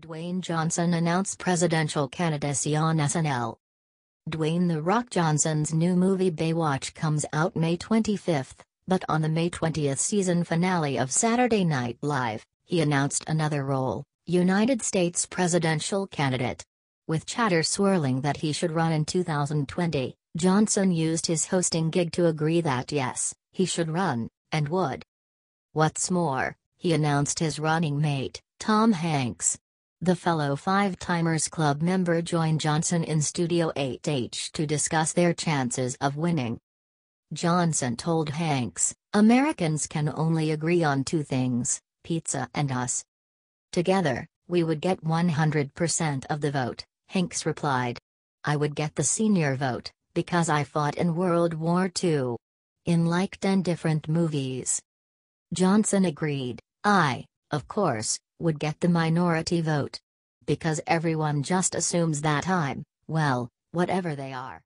Dwayne Johnson announced presidential candidacy on SNL. Dwayne The Rock Johnson's new movie Baywatch comes out May 25, but on the May 20th season finale of Saturday Night Live, he announced another role United States presidential candidate. With chatter swirling that he should run in 2020, Johnson used his hosting gig to agree that yes, he should run, and would. What's more, he announced his running mate, Tom Hanks. The fellow Five Timers Club member joined Johnson in Studio 8H to discuss their chances of winning. Johnson told Hanks, Americans can only agree on two things pizza and us. Together, we would get 100% of the vote, Hanks replied. I would get the senior vote, because I fought in World War II. In like 10 different movies. Johnson agreed, I, of course, would get the minority vote. Because everyone just assumes that I'm, well, whatever they are.